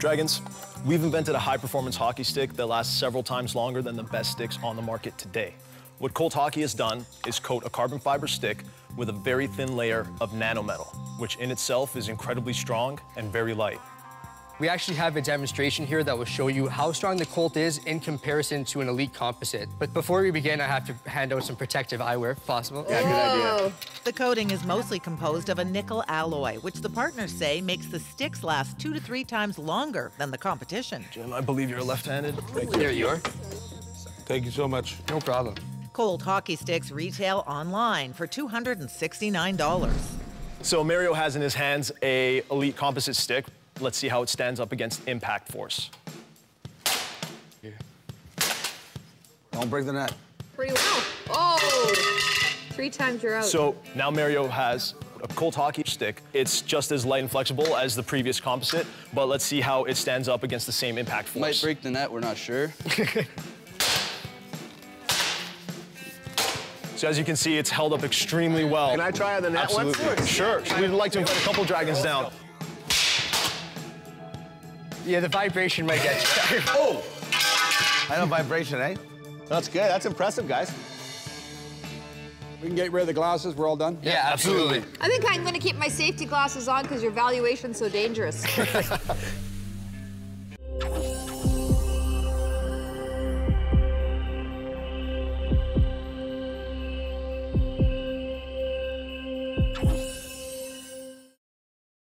Dragons, we've invented a high-performance hockey stick that lasts several times longer than the best sticks on the market today. What Colt Hockey has done is coat a carbon fiber stick with a very thin layer of nanometal, which in itself is incredibly strong and very light. We actually have a demonstration here that will show you how strong the Colt is in comparison to an Elite composite. But before we begin, I have to hand out some protective eyewear, if possible. Yeah, good idea. The coating is mostly composed of a nickel alloy, which the partners say makes the sticks last two to three times longer than the competition. Jim, I believe you're left-handed. Here you are. Thank you so much. No problem. Colt hockey sticks retail online for $269. So Mario has in his hands a Elite composite stick. Let's see how it stands up against impact force. Don't break the net. Pretty well. Oh! Three times you're out. So now Mario has a Colt hockey stick. It's just as light and flexible as the previous composite, but let's see how it stands up against the same impact force. Might break the net, we're not sure. So as you can see, it's held up extremely well. Can I try on the net once? Absolutely. Sure. We'd like to invite a couple dragons down. Yeah, the vibration might get you. Oh! I know vibration, eh? That's good. That's impressive, guys. We can get rid of the glasses. We're all done? yeah, absolutely. I think I'm going to keep my safety glasses on because your valuation's so dangerous.